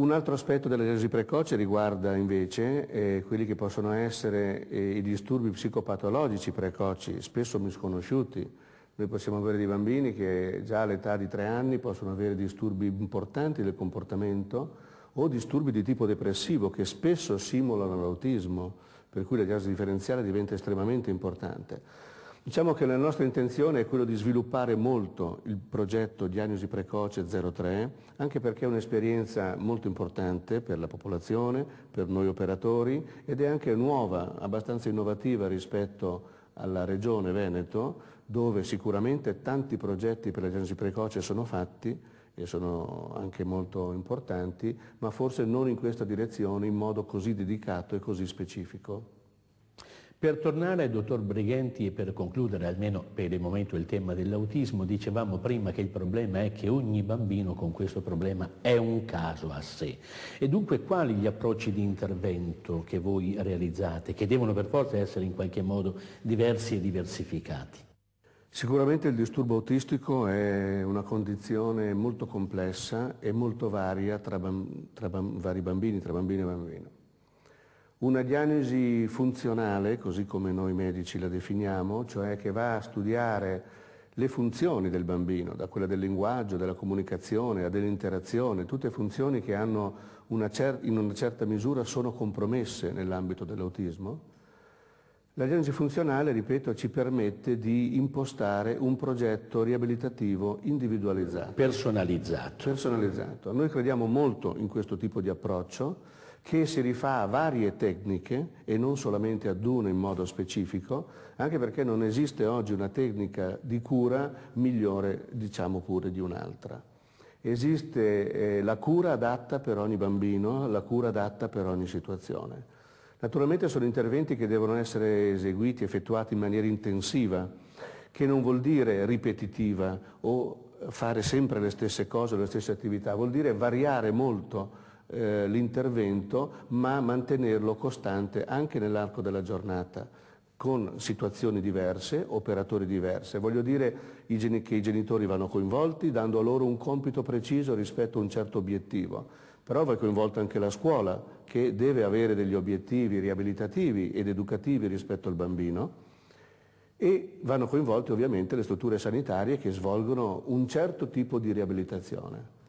Un altro aspetto della diagnosi precoce riguarda invece eh, quelli che possono essere eh, i disturbi psicopatologici precoci, spesso misconosciuti. Noi possiamo avere dei bambini che già all'età di tre anni possono avere disturbi importanti del comportamento o disturbi di tipo depressivo che spesso simulano l'autismo, per cui la diagnosi differenziale diventa estremamente importante. Diciamo che la nostra intenzione è quello di sviluppare molto il progetto Diagnosi Precoce 03, anche perché è un'esperienza molto importante per la popolazione, per noi operatori ed è anche nuova, abbastanza innovativa rispetto alla Regione Veneto, dove sicuramente tanti progetti per la diagnosi precoce sono fatti e sono anche molto importanti, ma forse non in questa direzione in modo così dedicato e così specifico. Per tornare al dottor Brighenti e per concludere almeno per il momento il tema dell'autismo, dicevamo prima che il problema è che ogni bambino con questo problema è un caso a sé. E dunque quali gli approcci di intervento che voi realizzate, che devono per forza essere in qualche modo diversi e diversificati? Sicuramente il disturbo autistico è una condizione molto complessa e molto varia tra, tra vari bambini, tra bambino e bambino. Una diagnosi funzionale, così come noi medici la definiamo, cioè che va a studiare le funzioni del bambino, da quella del linguaggio, della comunicazione, a dell'interazione, tutte funzioni che una in una certa misura sono compromesse nell'ambito dell'autismo. La diagnosi funzionale, ripeto, ci permette di impostare un progetto riabilitativo individualizzato. Personalizzato. Personalizzato. Noi crediamo molto in questo tipo di approccio che si rifà a varie tecniche e non solamente ad una in modo specifico, anche perché non esiste oggi una tecnica di cura migliore, diciamo pure, di un'altra. Esiste eh, la cura adatta per ogni bambino, la cura adatta per ogni situazione. Naturalmente sono interventi che devono essere eseguiti, effettuati in maniera intensiva, che non vuol dire ripetitiva o fare sempre le stesse cose, le stesse attività, vuol dire variare molto eh, l'intervento ma mantenerlo costante anche nell'arco della giornata con situazioni diverse, operatori diversi. Voglio dire che i genitori vanno coinvolti dando a loro un compito preciso rispetto a un certo obiettivo, però va coinvolta anche la scuola che deve avere degli obiettivi riabilitativi ed educativi rispetto al bambino e vanno coinvolte ovviamente le strutture sanitarie che svolgono un certo tipo di riabilitazione.